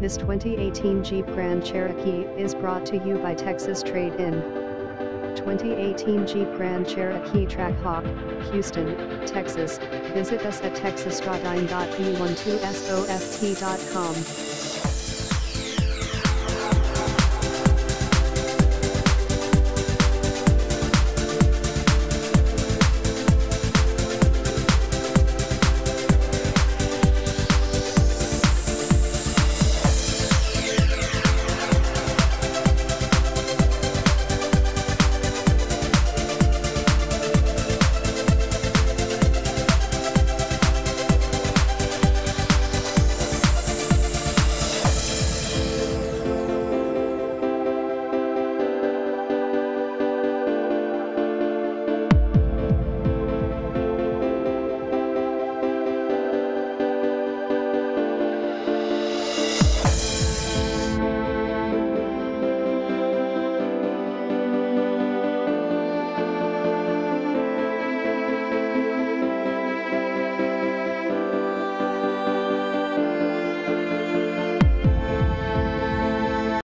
This 2018 Jeep Grand Cherokee is brought to you by Texas Trade In. 2018 Jeep Grand Cherokee Trackhawk, Houston, Texas. Visit us at texastradein.v12soft.com.